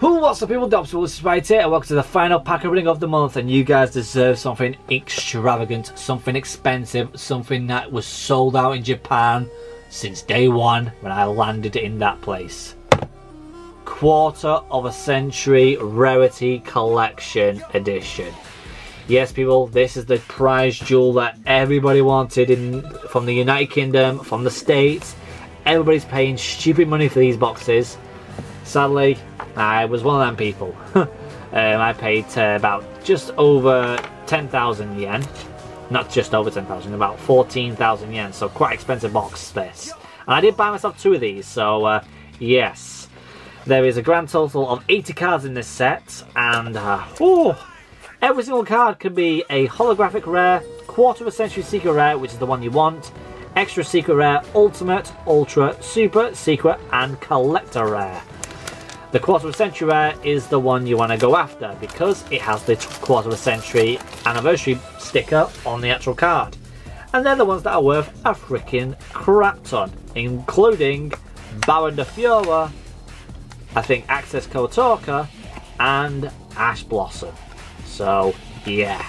Who what's up people, Dobbsyrules right here and welcome to the final pack opening of the month and you guys deserve something extravagant, something expensive, something that was sold out in Japan since day one when I landed in that place. Quarter of a Century Rarity Collection Edition. Yes people, this is the prize jewel that everybody wanted in from the United Kingdom, from the States. Everybody's paying stupid money for these boxes. Sadly, I was one of them people. um, I paid uh, about just over 10,000 yen. Not just over 10,000, about 14,000 yen. So quite expensive box this. And I did buy myself two of these, so uh, yes. There is a grand total of 80 cards in this set. And uh, oh, every single card can be a holographic rare, quarter of a century secret rare, which is the one you want, extra secret rare, ultimate, ultra, super, secret, and collector rare. The quarter of a century rare is the one you want to go after because it has the quarter of a century anniversary sticker on the actual card. And they're the ones that are worth a freaking crap ton, including Baronne de Fleur, I think Accesscode Talker, and Ash Blossom. So, yeah.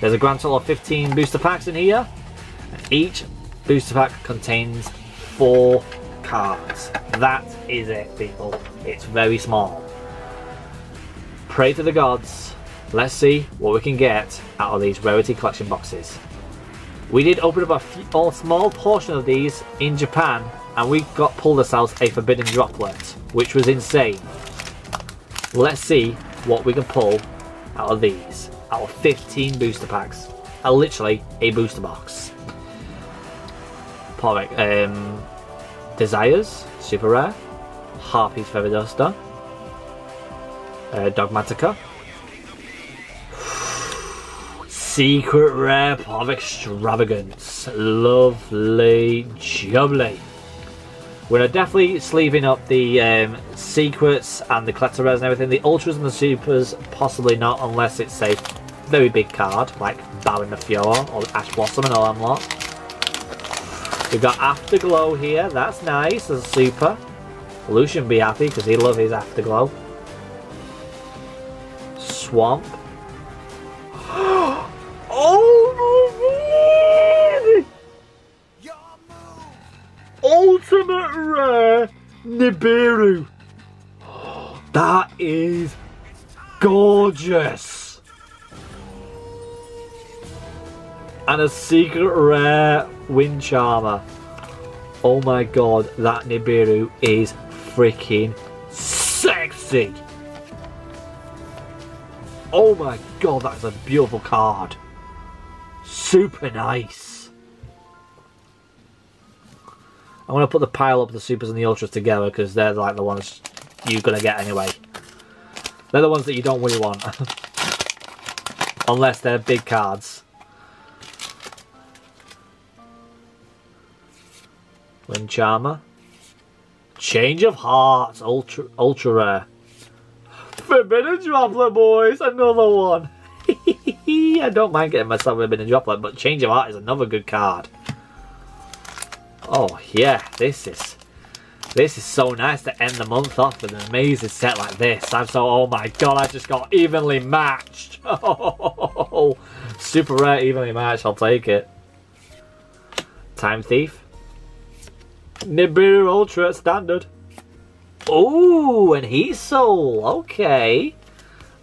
There's a grand total of 15 booster packs in here. Each booster pack contains four cards. That is it, people. It's very small. Pray to the gods. Let's see what we can get out of these rarity collection boxes. We did open up a, few, a small portion of these in Japan and we got pulled ourselves a forbidden droplet, which was insane. Let's see what we can pull out of these, out of 15 booster packs. Uh, literally a booster box. Perfect. Um, Desires, super rare. Harpy's Feather Duster. Uh, Dogmatika. Secret Rare of Extravagance. Lovely jubbly. We're definitely sleeving up the um, secrets and the collector rares and everything. The ultras and the supers, possibly not, unless it's a very big card, like Baronne de Fleur or Ash Blossom and all them lot. We've got Afterglow here, that's nice a super. Lucian be happy because he love his Afterglow. Swamp. oh my god! Ultimate Rare Nibiru. That is gorgeous. And a secret rare Wind Charmer. Oh my god, that Nibiru is freaking sexy. Oh my god, that's a beautiful card. Super nice. I'm going to put the pile up the supers and the ultras together because they're like the ones you're going to get anyway. They're the ones that you don't really want. Unless they're big cards. Wind Charmer. Change of Hearts, ultra, ultra rare. Forbidden Droplet, boys, another one. I don't mind getting myself a Forbidden Droplet, but Change of Heart is another good card. Oh yeah, this is this is so nice to end the month off with an amazing set like this. I'm so oh my god, I just got evenly matched. Oh, super rare, evenly matched. I'll take it. Time Thief. Nibiru Ultra Standard. Oh, and he's soul. Okay.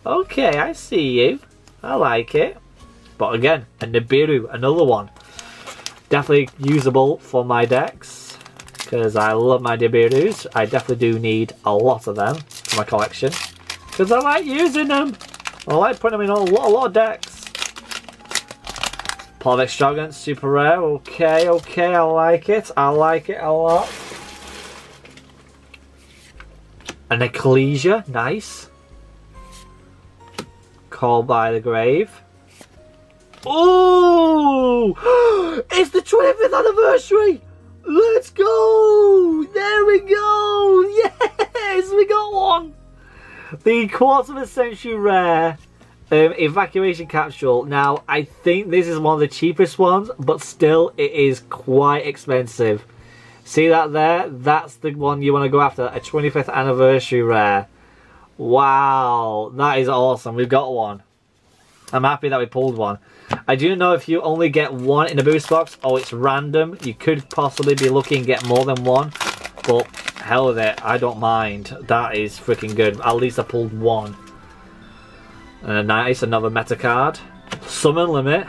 Okay, I see you. I like it. But again, a Nibiru, another one. Definitely usable for my decks. Because I love my Nibirus. I definitely do need a lot of them for my collection. Because I like using them. I like putting them in a lot, a lot of decks. Pot of super rare. Okay, okay, I like it. I like it a lot. An Ecclesia, nice. Called by the Grave. Oh! It's the 25th anniversary! Let's go! There we go! Yes! We got one! The quarter of a century rare um, evacuation capsule. Now, I think this is one of the cheapest ones, but still, it is quite expensive. See that there? That's the one you want to go after. A 25th anniversary rare. Wow, that is awesome. We've got one. I'm happy that we pulled one. I do know if you only get one in a boost box or it's random, you could possibly be looking and get more than one. But hell with it, I don't mind. That is freaking good. At least I pulled one. Uh, nice, another meta card. Summon limit.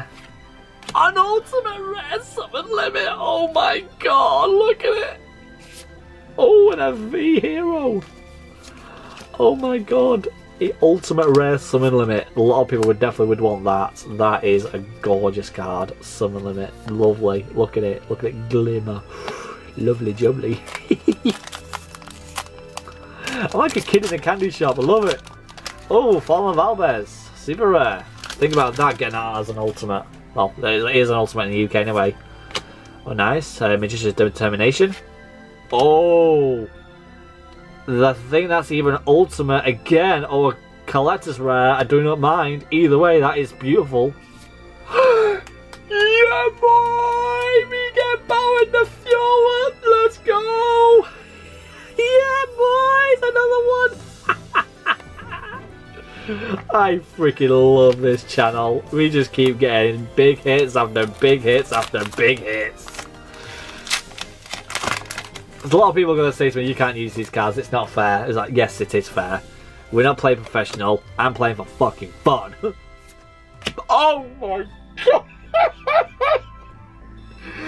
An ultimate rare summon limit. Oh my god, look at it. Oh, and a V hero. Oh my god. The ultimate rare summon limit. A lot of people would definitely would want that. That is a gorgeous card. Summon limit. Lovely. Look at it. Look at it glimmer. Lovely jubbly. I'm like a kid in a candy shop. I love it. Oh, Fallen of Albaz. Super rare. Think about that getting out as an ultimate. Well, it is an ultimate in the UK anyway. Oh, nice. Uh, Magician's Determination. Oh. I think that's even ultimate again, or collector's rare. I do not mind. Either way, that is beautiful. yeah, boy! We get Baronne de Fleur! Let's go! Yeah, boys! Another one! I freaking love this channel. We just keep getting big hits after big hits after big hits. There's a lot of people going to say to me, you can't use these cards, it's not fair. It's like, yes, it is fair. We're not playing professional, I'm playing for fucking fun. oh my god!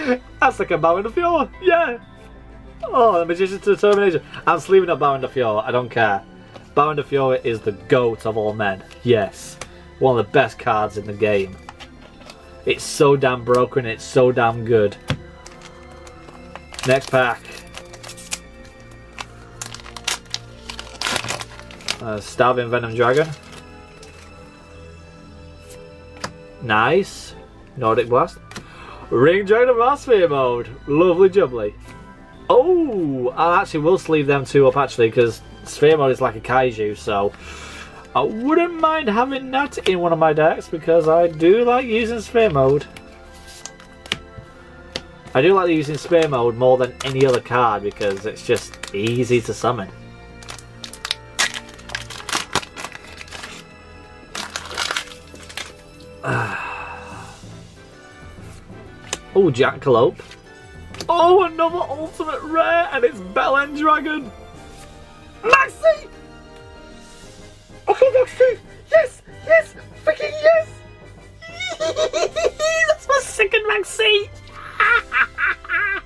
That's like a in the Fjord, yeah! Oh, the Magician's Determination. I'm sleeping up in the Fjord, I don't care. Bow in the is the goat of all men, yes. One of the best cards in the game. It's so damn broken, it's so damn good. Next pack. Uh, Starving Venom Dragon. Nice. Nordic Blast. Ring Dragon Atmosphere mode. Lovely jubbly. Oh, I actually will sleeve them two up actually because Sphere mode is like a kaiju, so I wouldn't mind having that in one of my decks because I do like using Sphere mode. I do like using Sphere mode more than any other card because it's just easy to summon. oh, Jackalope. Oh, another ultimate rare, and it's Belen Dragon. Maxi! Oh, Maxi! Yes! Yes! Freaking yes! That's my second Maxi!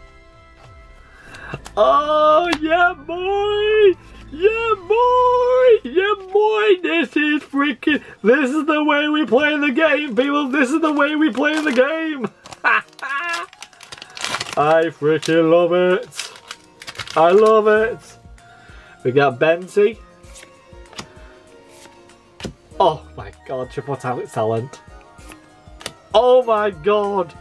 oh, yeah, boy! Yeah, boy! Yeah, boy! This is freaking... This is the way we play the game, people! This is the way we play the game! I freaking love it! I love it! We got Benty. Oh my god, Triple Tactics Talent. Oh my god!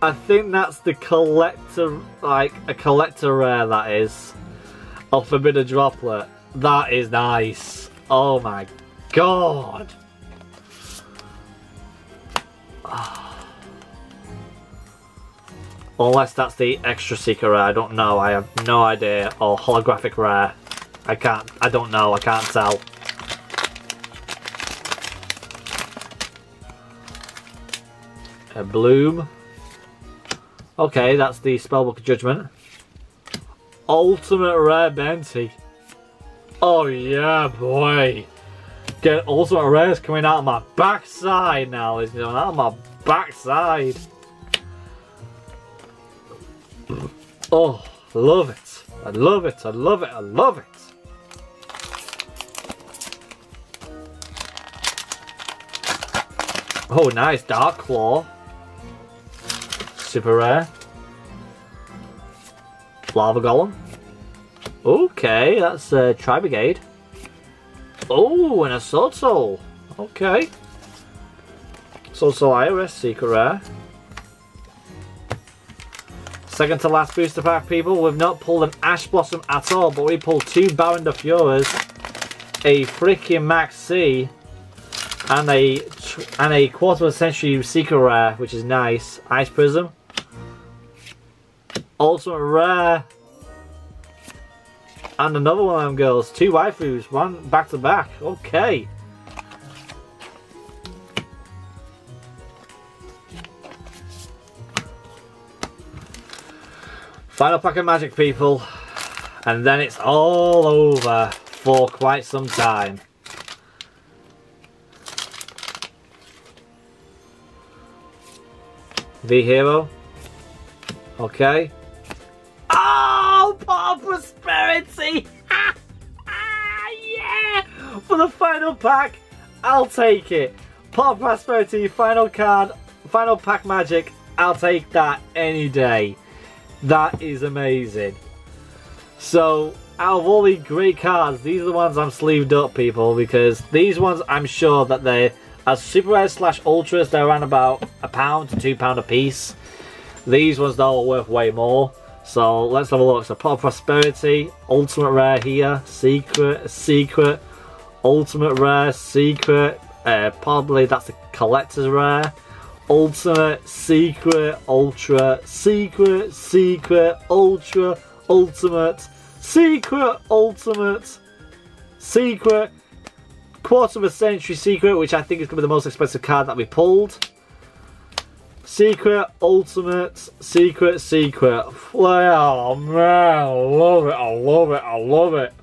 I think that's the collector, like, a collector rare that is. Of Forbidden Droplet. That is nice. Oh my god! Unless that's the extra secret rare, I don't know, I have no idea. Or holographic rare. I can't, I don't know, I can't tell. A Bloom. Okay, that's the Spellbook Judgment. Ultimate Rare Benty. Oh yeah, boy. Get Ultimate Rares coming out of my backside now, and gentlemen. Out of my backside. Oh, love it. I love it, I love it, I love it. Oh, nice. Dark Claw. Super rare. Lava Golem. Okay, that's uh, Tri-Brigade. Oh, and a Sword Soul. Okay. Sword Soul Iris, secret rare. Second to last booster pack, people. We've not pulled an Ash Blossom at all, but we pulled two Baronne de Fleurs, a freaking Maxx C, and a and a quarter of a century secret rare, which is nice. Ice Prism. Ultimate rare. And another one of them girls. Two waifus, one back to back. Okay. Final pack of magic, people. And then it's all over for quite some time. V Hero. Okay. Oh, Pot of Prosperity! Ah, yeah! For the final pack, I'll take it. Pot of Prosperity, final card, final pack magic, I'll take that any day. That is amazing. So, out of all the great cards, these are the ones I'm sleeved up, people, because these ones I'm sure that they as super rare slash ultras, they're around about a pound to two pound a piece. These ones though are worth way more. So let's have a look. So Pot of Prosperity, Ultimate Rare here, Secret, Secret, Ultimate Rare, Secret, uh, probably that's a Collector's Rare, Ultimate, Secret, Ultra, Secret, Secret, Ultra, Ultimate, Secret, Ultimate, Secret, Quarter of a Century Secret, which I think is going to be the most expensive card that we pulled. Secret, Ultimate, Secret, Secret. Oh man, I love it, I love it, I love it.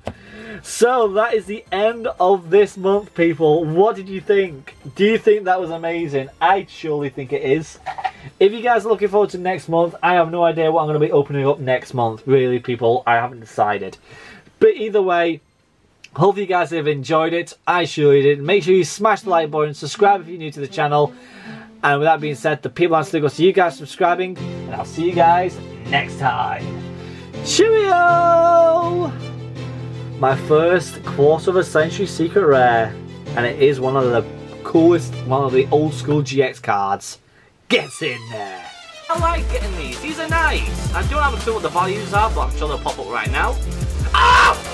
So that is the end of this month, people. What did you think? Do you think that was amazing? I surely think it is. If you guys are looking forward to next month, I have no idea what I'm going to be opening up next month. Really, people, I haven't decided. But either way, Hope you guys have enjoyed it. I surely did. Make sure you smash the like button, subscribe if you're new to the channel. And with that being said, the people on still go see you guys subscribing, and I'll see you guys next time. Cheerio! My first quarter of a century secret rare, and it is one of the coolest, one of the old school GX cards. Gets in there. I like getting these. These are nice. I don't have a clue what the values are, but I'm sure they'll pop up right now. Ah!